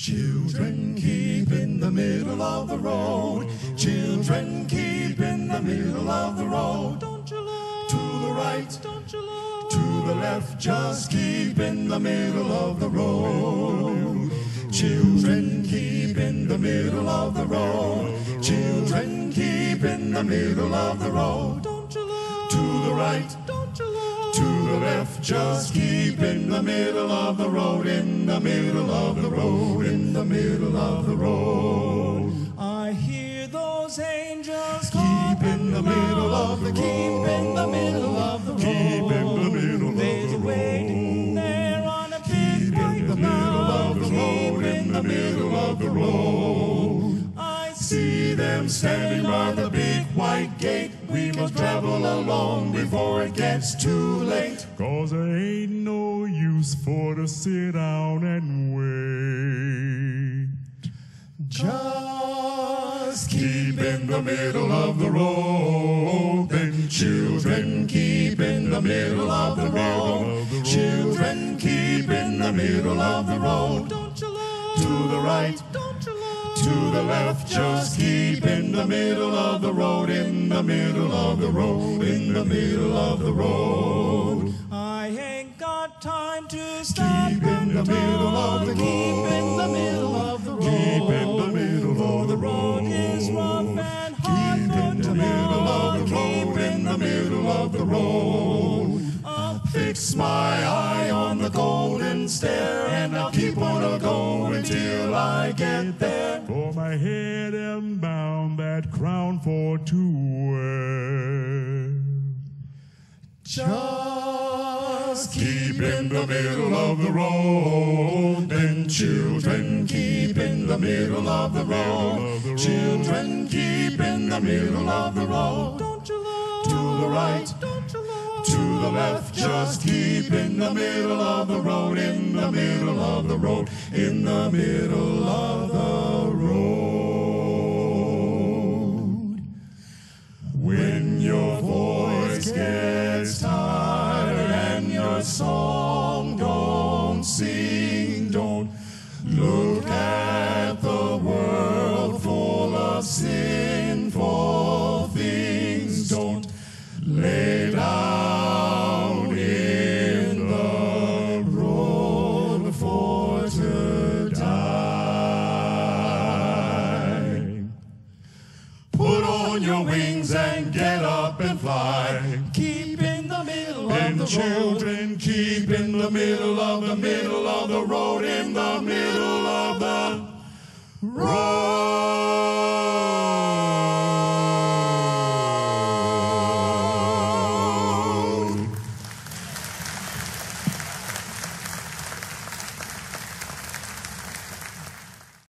Children, keep in the middle of the road. Children, keep in the middle of the road. Don't you look? To the right, Don't you look? to the left, just keep in the middle of the road. Children, keep in the middle of the road. Children, keep in the middle of the road. Don't you look? To the right, the left, just keep in the middle of the road, in the middle of the road, in the middle of the road. I hear those angels Keep in the middle of the road. Keep in the middle of the road. Keep in the middle of the road. there on a big Keep in the middle of the road, in the middle of the road. I See them standing by the big white gate. We must travel along before it gets too late. Cause there ain't no use for to sit down and wait. Just keep in the middle of the road. Then children keep in the middle of the road. Children keep in the middle of the road. Don't you look? To the right, Don't you look? to the left, just keep in the middle of the road, in the middle of the road, in the middle of the road. I ain't got time to stop Keep in the middle of the talk. Keep in the middle of the road. Keep in the middle of the road is rough and hard Keep in the middle of the road, in the middle of the road. I'll Fix my eye on the golden stair, and I'll keep on a going till I get there. For my head am bound that crown for to wear. Just keep in the middle of the road. Then children keep in the middle of the road. Children keep in the middle of the road. Don't you look? To the right, Don't you look? to the left, just keep in the middle of the road, in the middle of the road, in the middle of the road. When your voice gets tired up and fly. Keep in the middle of And the road. children keep in the middle of the middle of the road, in the middle of the road.